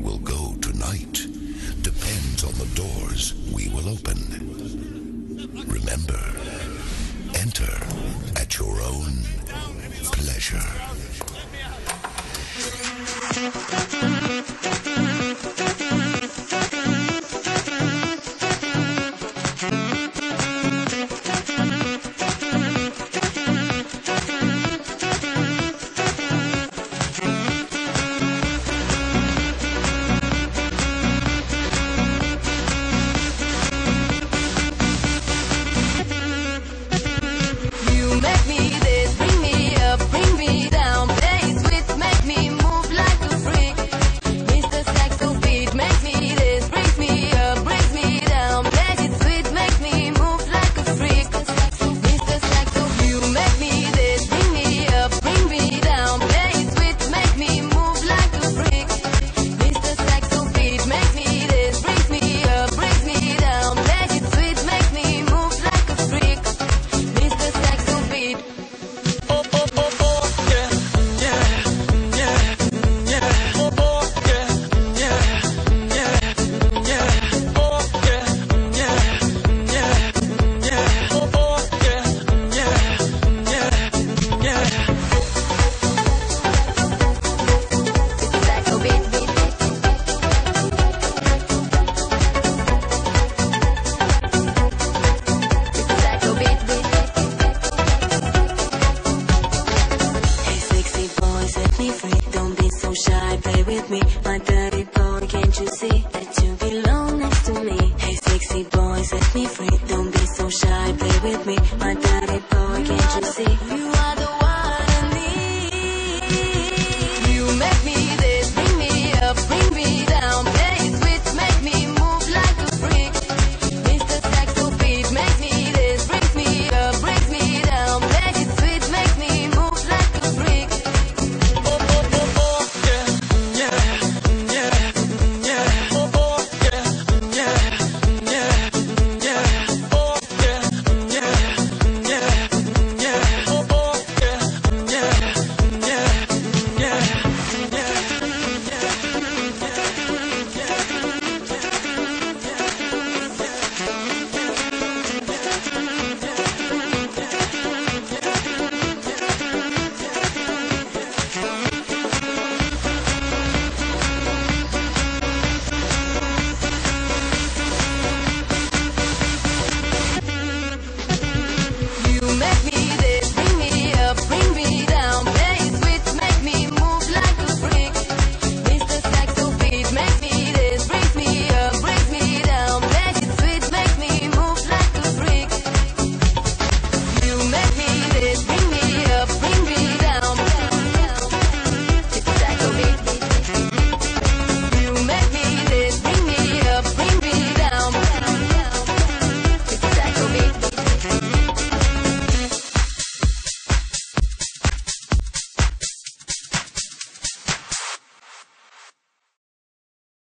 will go tonight depends on the doors we will open. Remember, enter at your own pleasure. me free. Don't be so shy, play with me. My dirty boy, can't you see that you